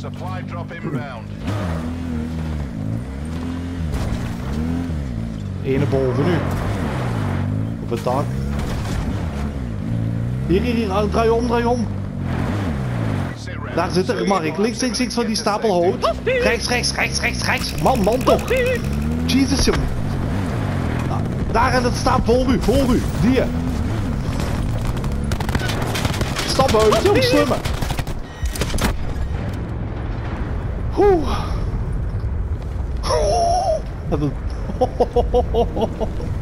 Supply drop inbound. Ene boven nu. Op het dak. Hier, hier, hier. Draai om, draai om. Daar zit er, Mark. Links, links, links van die stapel hout. Rechts, rechts, rechts, rechts, rechts. Man, man toch. Jezus, jong. Da- Daar en het staat voor u, voor u. Die. Stap uit, jong, slimme. Whew. Oh.